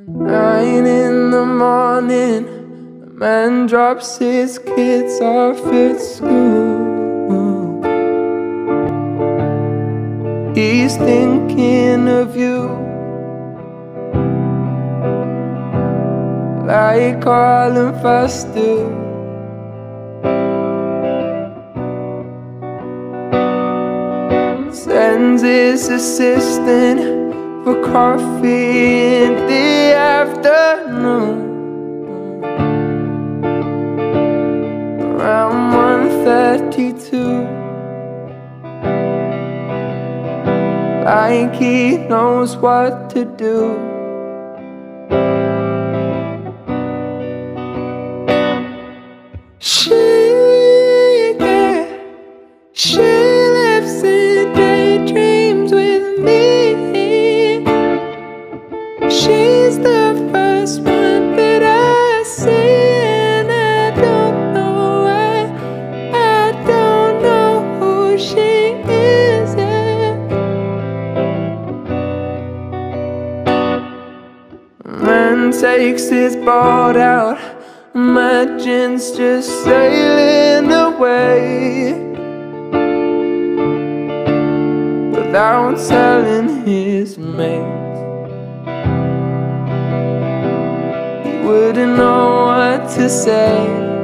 Nine in the morning, a man drops his kids off at school. He's thinking of you, like all of us do. Sends his assistant for coffee in the afternoon. Around 1.32 Like he knows what to do Takes his boat out, imagines just sailing away. Without telling his mate. He wouldn't know what to say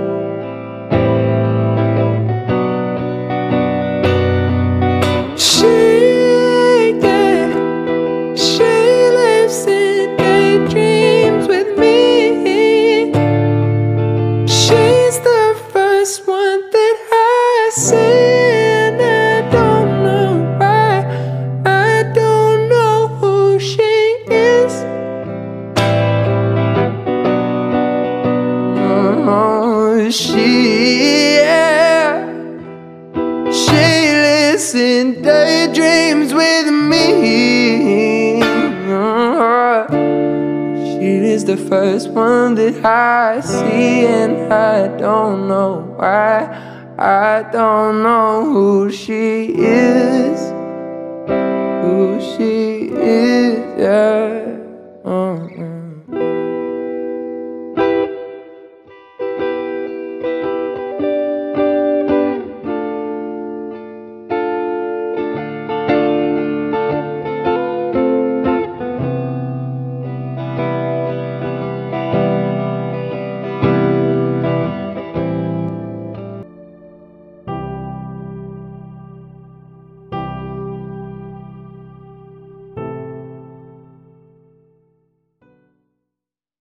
she, yeah. She lives in daydreams with me. She is the first one that I see, and I don't know why. I don't know who she is. Who she is, yeah.